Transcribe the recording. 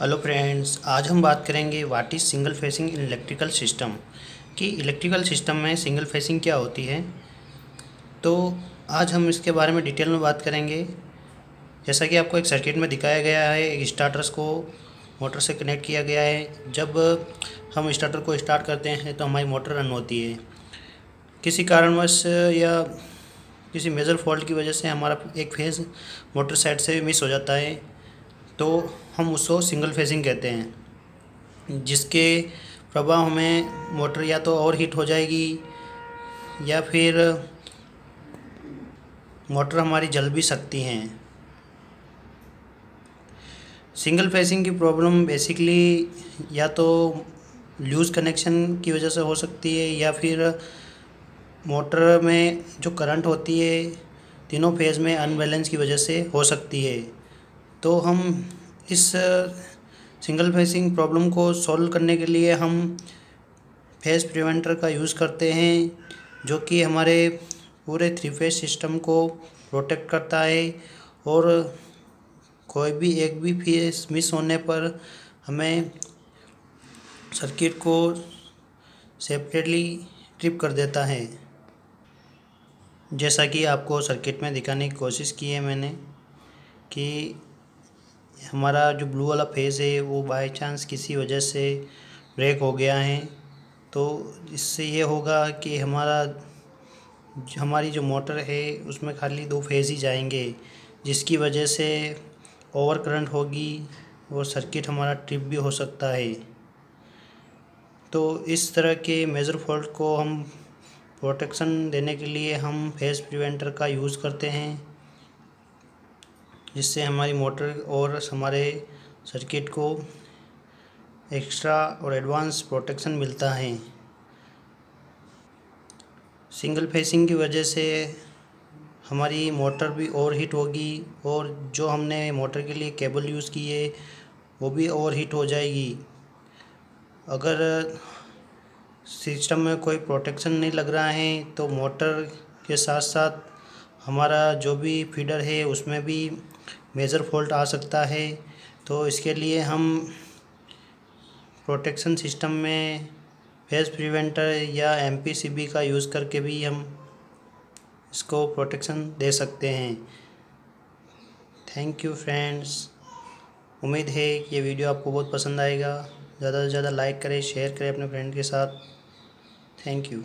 Hello friends, आज हम बात करेंगे what is single phasing in electrical system कि इलेक्ट्रिकल सिस्टम में सिंगल फेसिंग क्या होती है? तो आज हम इसके बारे में डिटेल में बात करेंगे। जैसा कि आपको एक सर्किट में दिखाया गया है, एक स्टार्टर्स को मोटर से कनेक्ट किया गया है। जब हम स्टार्टर को स्टार्ट करते हैं तो हमारी मोटर रन होती है। किसी कारणवश या किसी मेजर फॉल्ट की वजह से हमारा एक फ़ेज़ मोटर साइड से मिस हो जाता है। तो हम उसको सिंगल फेसिंग कहते हैं, जिसके प्रभाव में मोटर या तो और हीट हो जाएगी, या फिर मोटर हमारी जल भी सकती हैं। सिंगल फेसिंग की प्रॉब्लम बेसिकली या तो लूज़ कनेक्शन की वजह से हो सकती है, या फिर मोटर में जो करंट होती है, तीनों फ़ेज़ में अनबैलेंस की वजह से हो सकती है। तो हम इस सिंगल फेसिंग प्रॉब्लम को सॉल्व करने के लिए हम फेस प्रिवेंटर का यूज़ करते हैं, जो कि हमारे पूरे थ्री फेस सिस्टम को प्रोटेक्ट करता है और कोई भी, एक भी फेस मिस होने पर हमें सर्किट को सेपरेटली ट्रिप कर देता है। जैसा कि आपको सर्किट में दिखाने की कोशिश की है मैंने कि हमारा जो ब्लू वाला फेस है, वो बाय चांस किसी वजह से ब्रेक हो गया है। तो इससे ये होगा कि हमारा, हमारी जो मोटर है, उसमें खाली दो फ़ेज़ ही जाएँगे, जिसकी वजह से ओवर करंट होगी और सर्किट हमारा ट्रिप भी हो सकता है। तो इस तरह के मेजर फॉल्ट को हम प्रोटेक्शन देने के लिए हम फेस प्रिवेंटर का यूज़ करते हैं। जिससे हमारी मोटर और हमारे सर्किट को एक्स्ट्रा और एडवांस प्रोटेक्शन मिलता है। सिंगल फेसिंग की वजह से हमारी मोटर भी ओवर हीट होगी और जो हमने मोटर के लिए केबल यूज़ की है, वो भी ओवर हीट हो जाएगी। अगर सिस्टम में कोई प्रोटेक्शन नहीं लग रहा है तो मोटर के साथ साथ हमारा जो भी फीडर है, उसमें भी मेजर फॉल्ट आ सकता है। तो इसके लिए हम प्रोटेक्शन सिस्टम में फेस प्रिवेंटर या एमपीसीबी का यूज़ करके भी हम इसको प्रोटेक्शन दे सकते हैं। थैंक यू फ्रेंड्स उम्मीद है कि ये वीडियो आपको बहुत पसंद आएगा। ज़्यादा से ज़्यादा लाइक करें शेयर करें अपने फ्रेंड के साथ। Thank you